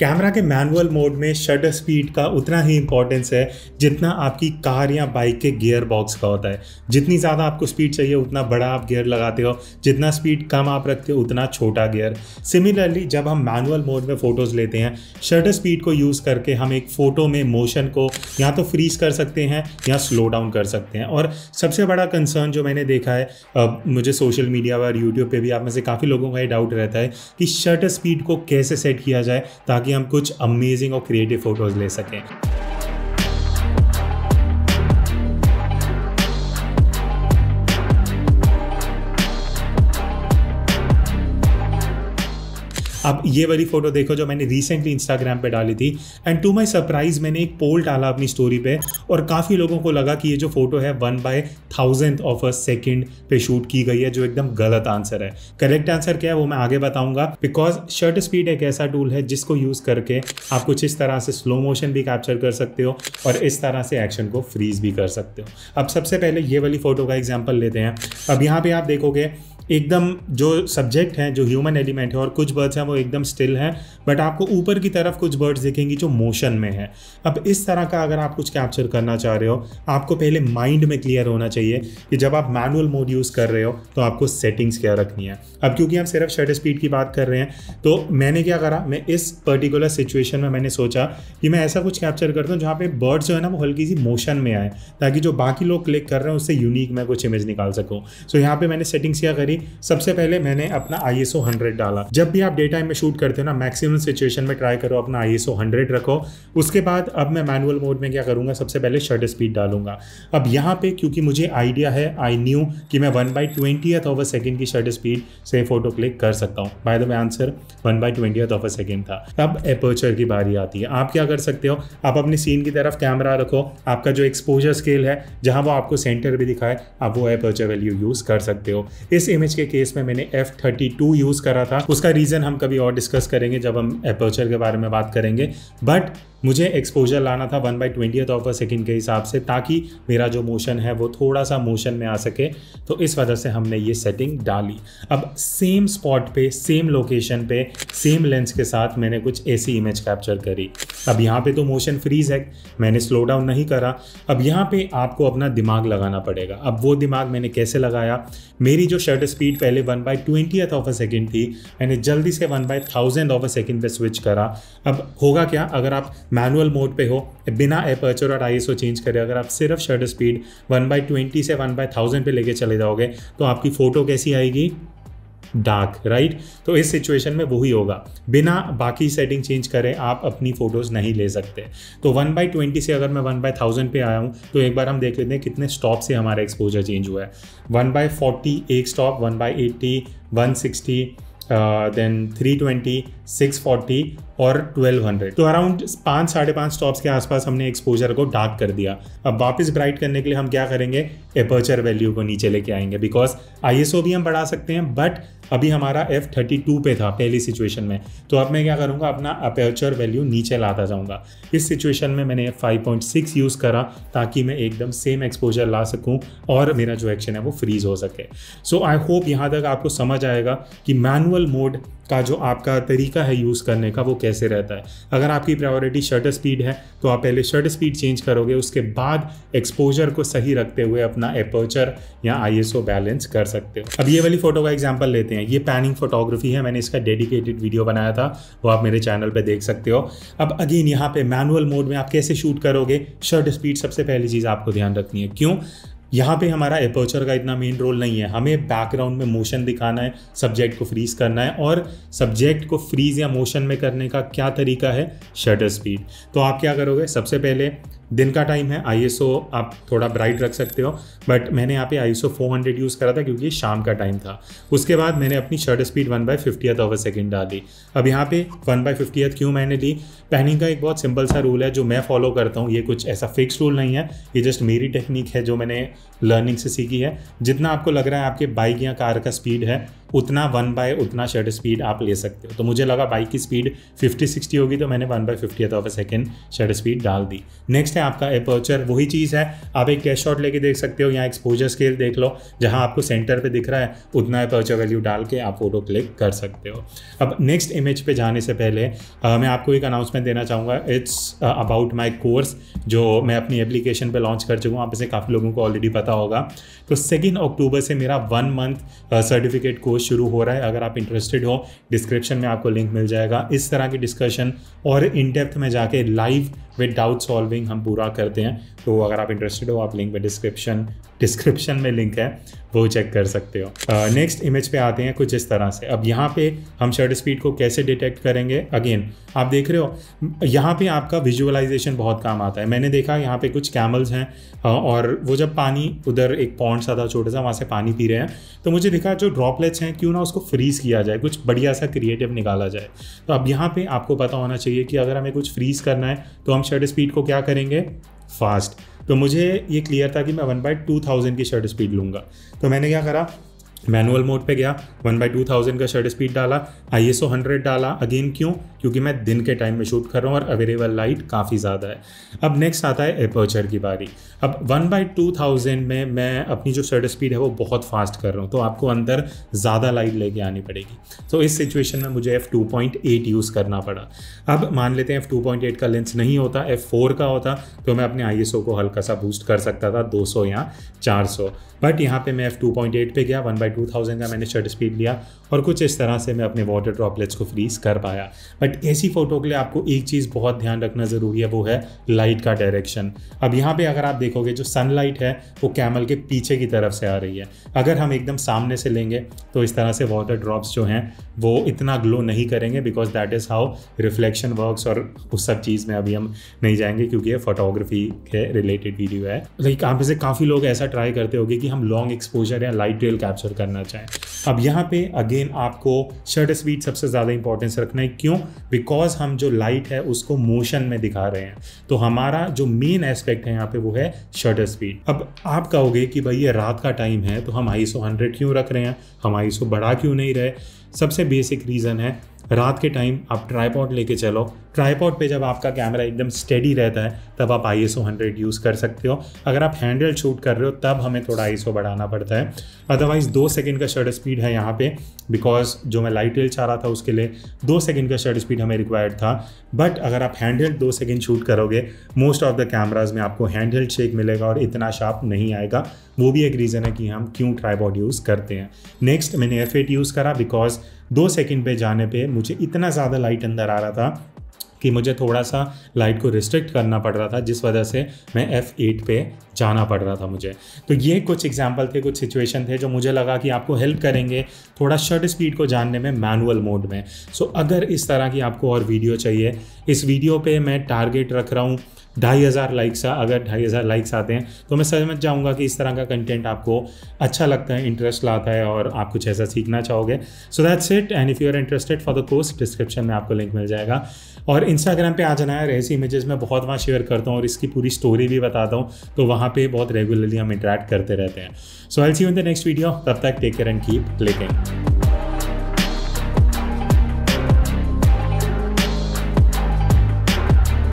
Camera के manual mode में shutter speed का उतना ही इंपॉर्टेंस है जितना आपकी कार या बाइक के गियर बॉक्स का होता है। जितनी ज़्यादा आपको स्पीड चाहिए, उतना बड़ा आप गियर लगाते हो। जितना स्पीड कम आप रखते हो, उतना छोटा गियर सिमिलरली जब हम मैनुअल मोड में फ़ोटोज़ लेते हैं शटर स्पीड को यूज़ करके हम एक फ़ोटो में मोशन को या तो फ्रीज कर सकते हैं या स्लो डाउन कर सकते हैं। और सबसे बड़ा कंसर्न जो मैंने देखा है अब मुझे सोशल मीडिया पर यूट्यूब पर भी आप में से काफ़ी लोगों का ये डाउट रहता है कि शटर स्पीड को कैसे सेट किया जाए ताकि ताकि हम कुछ अमेजिंग और क्रिएटिव फ़ोटोज़ ले सकें। अब ये वाली फ़ोटो देखो जो मैंने रिसेंटली इंस्टाग्राम पे डाली थी। एंड टू माय सरप्राइज़ मैंने एक पोल डाला अपनी स्टोरी पे और काफ़ी लोगों को लगा कि ये जो फ़ोटो है one by thousandth of a second पे शूट की गई है, जो एकदम गलत आंसर है। करेक्ट आंसर क्या है, वो मैं आगे बताऊँगा। बिकॉज़ शर्ट स्पीड एक ऐसा टूल है जिसको यूज़ करके आप कुछ इस तरह से स्लो मोशन भी कैप्चर कर सकते हो और इस तरह से एक्शन को फ्रीज भी कर सकते हो। अब सबसे पहले ये वाली फ़ोटो का एग्ज़ाम्पल लेते हैं। अब यहाँ पे आप देखोगे एकदम जो सब्जेक्ट हैं, जो ह्यूमन एलिमेंट है और कुछ बर्ड्स हैं, वो एकदम स्टिल हैं बट आपको ऊपर की तरफ़ कुछ बर्ड्स दिखेंगी जो मोशन में है। अब इस तरह का अगर आप कुछ कैप्चर करना चाह रहे हो, आपको पहले माइंड में क्लियर होना चाहिए कि जब आप मैनुअल मोड यूज़ कर रहे हो तो आपको सेटिंग्स क्या रखनी है। अब क्योंकि हम सिर्फ़ शटर स्पीड की बात कर रहे हैं तो मैंने क्या करा, मैं इस पर्टिकुलर सिचुएशन में मैंने सोचा कि मैं ऐसा कुछ कैप्चर करता हूँ जहाँ पे बर्ड्स जो है ना, वो हल्की सी मोशन में आए, ताकि जो बाकी लोग क्लिक कर रहे हैं, उससे यूनिक मैं कुछ इमेज निकाल सकूँ। सो यहाँ पे मैंने सेटिंग्स क्या करी सबसे पहले मैंने अपना आई एस डाला। जब भी आप डे टाइम में शूट करते हो ना मैक्सिमम सिचुएशन में ट्राई करो, अपना आई एस रखो। उसके बाद अब मैं मैनुअल मोड में क्या करूँगा? सबसे पहले शटर स्पीड डालूँगा। अब यहाँ पे क्योंकि मुझे आइडिया है आई न्यू कि मैं one by twenty of a second की शटर स्पीड से फ़ोटो क्लिक कर सकता हूँ। By the way answer one by twenty of a second था। अब एपर्चर की बारी आती है। आप क्या कर सकते हो? आप अपने सीन की तरफ़ कैमरा रखो। आपका जो एक्सपोजर स्केल है, जहाँ वो आपको सेंटर भी दिखाए, आप वो एपर्चर वैल्यू यूज़ कर सकते हो। इस इमेज के केस में मैंने एफ़ थर्टी टू यूज़ करा था। उसका रीज़न हम कभी और डिस्कस करेंगे जब हम एपर्चर के बारे में बात करेंगे। बट मुझे एक्सपोजर लाना था one by twenty of a second के हिसाब से ताकि मेरा जो मोशन है वो थोड़ा सा मोशन में आ सके। तो इस वजह से हमने ये सेटिंग डाली। अब सेम स्पॉट पे सेम लोकेशन पे सेम लेंस के साथ मैंने कुछ ऐसी इमेज कैप्चर करी। अब यहाँ पे तो मोशन फ्रीज है। मैंने स्लो डाउन नहीं करा। अब यहाँ पे आपको अपना दिमाग लगाना पड़ेगा। अब वो दिमाग मैंने कैसे लगाया? मेरी जो शटर स्पीड पहले one by twenty of a second थी, मैंने जल्दी से one by thousand of a second पे स्विच करा। अब होगा क्या? अगर आप मैनुअल मोड पे हो, बिना एपर्चर और आईएसओ चेंज करें, अगर आप सिर्फ़ shutter speed one by twenty से वन बाई थाउज़ेंड पे लेके चले जाओगे तो आपकी फ़ोटो कैसी आएगी? Dark, right? तो इस सिचुएशन में वही होगा। बिना बाकी सेटिंग चेंज करें आप अपनी फ़ोटोज़ नहीं ले सकते। तो वन बाई ट्वेंटी से अगर मैं वन बाई थाउज़ेंड पे आया हूँ तो एक बार हम देख लेते हैं कितने स्टॉप से हमारा एक्सपोजर चेंज हुआ है। वन बाय फोर्टी एक stop, one by eighty one sixty then three twenty six forty और 1200 तो अराउंड पाँच, साढ़े पाँच स्टॉप्स के आसपास हमने एक्सपोजर को डार्क कर दिया। अब वापस ब्राइट करने के लिए हम क्या करेंगे? एपर्चर वैल्यू को नीचे लेके आएँगे बिकॉज़ आईएसओ भी हम बढ़ा सकते हैं बट अभी हमारा एफ़ थर्टी टू पे था, पहली सिचुएशन में। तो अब मैं क्या करूँगा? अपना अपर्चर वैल्यू नीचे लाता जाऊँगा। इस सिचुएशन में मैंने फाइव पॉइंट सिक्स यूज़ करा ताकि मैं एकदम सेम एक्सपोजर ला सकूँ और मेरा जो एक्शन है वो फ्रीज हो सके। सो आई होप यहाँ तक आपको समझ आएगा कि मैनुअल मोड का जो आपका तरीका है यूज़ करने का वो कैसे रहता है। अगर आपकी प्रायोरिटी शटर स्पीड है तो आप पहले शटर स्पीड चेंज करोगे, उसके बाद एक्सपोजर को सही रखते हुए अपना एपर्चर या आई बैलेंस कर सकते हो। अब ये वाली फ़ोटो का एग्ज़ाम्पल लेते हैं। ये पैनिंग फोटोग्राफी है, मैंने इसका डेडिकेटेड वीडियो बनाया था, वो आप मेरे चैनल पर देख सकते हो। अब अगेन यहाँ पे मैनुअल मोड में आप कैसे शूट करोगे? शर्ट स्पीड सबसे पहली चीज़ आपको ध्यान रखनी है। क्यों? यहाँ पे हमारा अपर्चर का इतना मेन रोल नहीं है। हमें बैकग्राउंड में मोशन दिखाना है सब्जेक्ट को फ्रीज करना है और सब्जेक्ट को फ्रीज या मोशन में करने का क्या तरीका है? शटर स्पीड तो आप क्या करोगे? सबसे पहले दिन का टाइम है आईएसओ आप थोड़ा ब्राइट रख सकते हो बट मैंने यहाँ पे आई एस यूज़ करा था क्योंकि शाम का टाइम था। उसके बाद मैंने अपनी shirt speed one by fifty of second डाली अब यहाँ पे वन बाई फिफ्टी क्यों मैंने ली पैनिंग का एक बहुत सिंपल सा रूल है जो मैं फॉलो करता हूँ, ये कुछ ऐसा फिक्स रूल नहीं है, ये जस्ट मेरी टेक्निक है जो मैंने लर्निंग से सीखी है। जितना आपको लग रहा है आपके बाइक या कार का स्पीड है उतना वन बाय उतना शटर स्पीड आप ले सकते हो। तो मुझे लगा बाइक की स्पीड फिफ्टी सिक्सटी होगी तो मैंने one by fifty of a second shutter speed डाल दी। नेक्स्ट है आपका अपर्चर वही चीज़ है। आप एक कैश शॉट लेके देख सकते हो यहाँ एक्सपोजर स्केल देख लो जहाँ आपको सेंटर पे दिख रहा है उतना अपर्चर वैल्यू डाल के आप फ़ोटो क्लिक कर सकते हो। अब नेक्स्ट इमेज पे जाने से पहले आ, मैं आपको एक अनाउंसमेंट देना चाहूँगा। इट्स अबाउट माई कोर्स जो मैं अपनी एप्लीकेशन पर लॉन्च कर चुका हूँ। आप इसे काफ़ी लोगों को ऑलरेडी पता होगा। तो सेकेंड अक्टूबर से मेरा वन मंथ सर्टिफिकेट कोर्स शुरू हो रहा है। अगर आप इंटरेस्टेड हो डिस्क्रिप्शन में आपको लिंक मिल जाएगा। इस तरह की डिस्कशन और इन डेप्थ में जाके लाइव विद डाउट सॉल्विंग हम पूरा करते हैं। तो अगर आप इंटरेस्टेड हो आप लिंक में डिस्क्रिप्शन डिस्क्रिप्शन में लिंक है वो चेक कर सकते हो। नेक्स्ट uh, इमेज पे आते हैं कुछ इस तरह से। अब यहाँ पे हम शर्ट स्पीड को कैसे डिटेक्ट करेंगे? अगेन आप देख रहे हो यहाँ पे आपका विजुअलाइजेशन बहुत काम आता है। मैंने देखा यहाँ पे कुछ कैमल्स हैं और वो जब पानी उधर एक पॉन्ड सा था छोटा सा वहाँ से पानी पी रहे हैं तो मुझे दिखा जो ड्रॉपलेट्स हैं क्यों ना उसको फ्रीज़ किया जाए कुछ बढ़िया सा क्रिएटिव निकाला जाए। तो अब यहाँ पे आपको पता होना चाहिए कि अगर हमें कुछ फ्रीज़ करना है तो हम शटर स्पीड को क्या करेंगे? फास्ट तो मुझे ये क्लियर था कि मैं वन बाई टू थाउज़ेंड की शर्ट स्पीड लूँगा। तो मैंने क्या करा? मैनुअल मोड पे गया वन बाई टू थाउज़ेंड का शर्ट स्पीड डाला आई एस ओ हंड्रेड डाला। अगेन क्यों? क्योंकि मैं दिन के टाइम में शूट कर रहा हूँ और अवेलेबल लाइट काफ़ी ज़्यादा है। अब नेक्स्ट आता है एपर्चर की बारी। अब वन बाई टू थाउज़ेंड में मैं अपनी जो शर्ट स्पीड है वो बहुत फास्ट कर रहा हूँ तो आपको अंदर ज़्यादा लाइट लेके आनी पड़ेगी। तो इस सिचुएशन में मुझे F two point eight use करना पड़ा। अब मान लेते हैं एफ़ टू पॉइंट एट का लेंस नहीं होता एफ़ फोर का होता तो मैं अपने आई एस ओ को हल्का सा बूस्ट कर सकता था, दो सौ या चार सौ। बट यहाँ पर मैं एफ़ टू पॉइंट एट पर गया वन बाई टू थाउज़ेंड का मैंने शर्ट स्पीड लिया और कुछ इस तरह से मैं अपने वाटर ड्रॉपलेट्स को फ्रीज कर पाया। बट ऐसी फ़ोटो के लिए आपको एक चीज़ बहुत ध्यान रखना ज़रूरी है, वो है लाइट का डायरेक्शन अब यहाँ पे अगर आप देखोगे, जो सनलाइट है, वो कैमल के पीछे की तरफ़ से आ रही है। अगर हम एकदम सामने से लेंगे तो इस तरह से वाटर ड्रॉप्स जो हैं, वो इतना ग्लो नहीं करेंगे because that is how reflection works और उस सब चीज़ में अभी हम नहीं जाएँगे, क्योंकि ये फोटोग्राफी के रिलेटेड वीडियो है। लाइक आप से काफ़ी लोग ऐसा ट्राई करते होंगे कि हम लॉन्ग एक्सपोजर या लाइट रेल कैप्चर करना चाहें। अब यहाँ पे अगेन आपको शटर स्पीड सबसे ज़्यादा इंपॉर्टेंस रखना है। क्यों? बिकॉज़ हम जो लाइट है, उसको मोशन में दिखा रहे हैं। तो हमारा जो मेन एस्पेक्ट है यहाँ पे, वो है शर्ट स्पीड अब आप कहोगे कि भाई, ये रात का टाइम है तो हम आई सो क्यों रख रहे हैं? हम आई बढ़ा क्यों नहीं रहे? सबसे बेसिक रीज़न है, रात के टाइम आप ट्राईपॉड लेके चलो ट्राईपॉड पे जब आपका कैमरा एकदम स्टेडी रहता है, तब आप I S O hundred use कर सकते हो। अगर आप हैंडल शूट कर रहे हो, तब हमें थोड़ा आई एस ओ बढ़ाना पड़ता है। अदरवाइज़ दो सेकेंड का शर्ट स्पीड है यहाँ पे बिकॉज़ जो मैं लाइट रेल चाह रहा था उसके लिए, दो सेकेंड का शर्ट स्पीड हमें रिक्वायर्ड था। बट अगर आप हैंडल दो सेकेंड शूट करोगे मोस्ट ऑफ़ द कैमराज में आपको हैंडल शेक मिलेगा और इतना शार्प नहीं आएगा। वो भी एक रीज़न है कि हम क्यों ट्राईपॉड यूज़ करते हैं। नेक्स्ट मैंने एफ़ एट यूज़ करा बिकॉज़ दो सेकंड पे जाने पे मुझे इतना ज़्यादा लाइट अंदर आ रहा था कि मुझे थोड़ा सा लाइट को रिस्ट्रिक्ट करना पड़ रहा था, जिस वजह से मैं एफ़ एट पे जाना पड़ रहा था मुझे। तो ये कुछ एग्ज़ाम्पल थे, कुछ सिचुएशन थे जो मुझे लगा कि आपको हेल्प करेंगे थोड़ा शर्ट स्पीड को जानने में मैनुअल मोड में। सो अगर इस तरह की आपको और वीडियो चाहिए, इस वीडियो पे मैं टारगेट रख रहा हूँ ढाई हज़ार लाइक्स अगर ढाई हज़ार लाइक्स आते हैं तो मैं समझ जाऊँगा कि इस तरह का कंटेंट आपको अच्छा लगता है इंटरेस्ट लाता है और आप कुछ ऐसा सीखना चाहोगे। So that's it and if you are interested for the course description में आपको लिंक मिल जाएगा। और इंस्टाग्राम पे आ जाना है ऐसी इमेजेस मैं बहुत वहाँ शेयर करता हूँ और इसकी पूरी स्टोरी भी बताता हूँ तो वहाँ पे बहुत रेगुलरली हम इंटरेक्ट करते रहते हैं। So I see in the next video तब तक take care and keep clicking